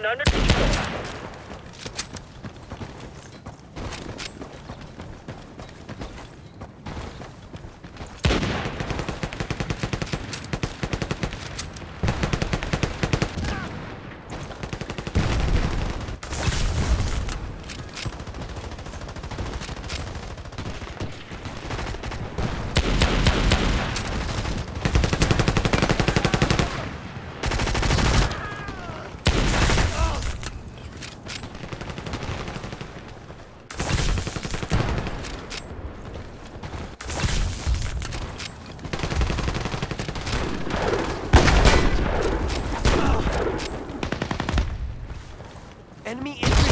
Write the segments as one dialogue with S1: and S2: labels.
S1: and under.
S2: Enemy infantry.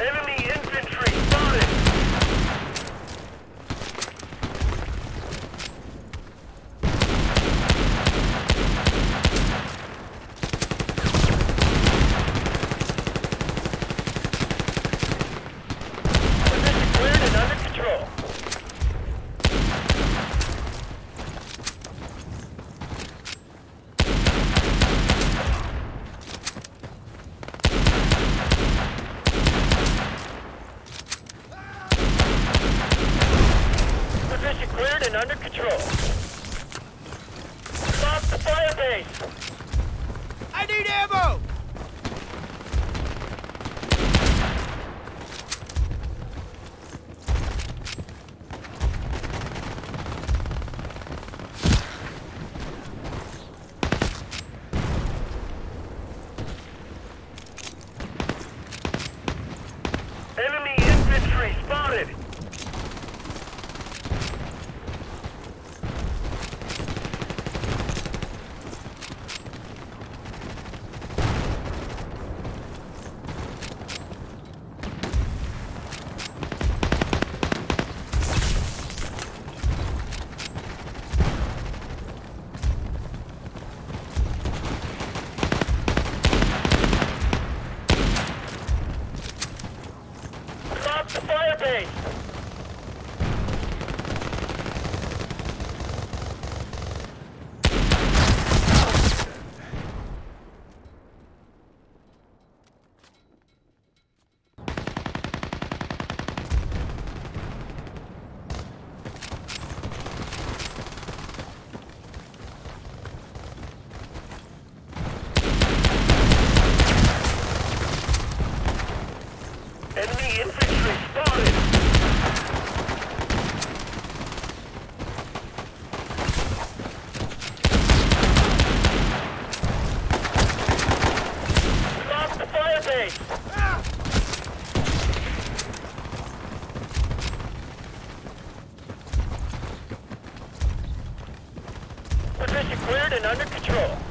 S1: Enemy infantry spotted. Position cleared and under control. Position cleared and under control. Stop the fire base.
S2: I need ammo!
S1: Enemy infantry spotted. Stop the fire base. Enemy infantry spotted. Stop the fire base. Position cleared and under control.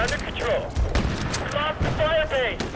S1: Under control. Lost the fire base.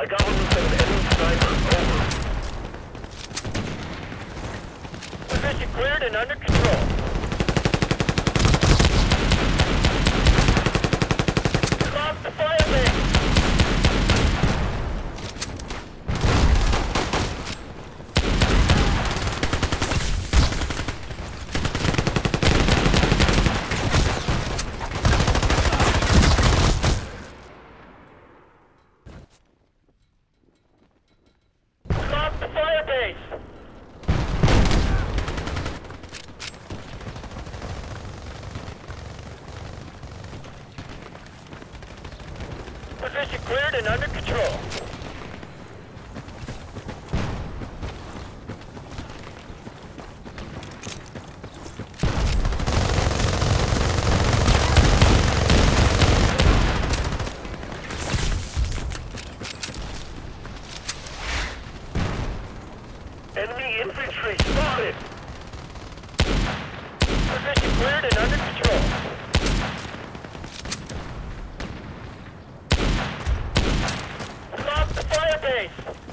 S3: I got one an enemy sniper. Over.
S1: Position cleared and under control. We lost the fire base. We lost the fire base. Position cleared and under control.
S3: Enemy infantry spotted.
S1: Position cleared and under control. We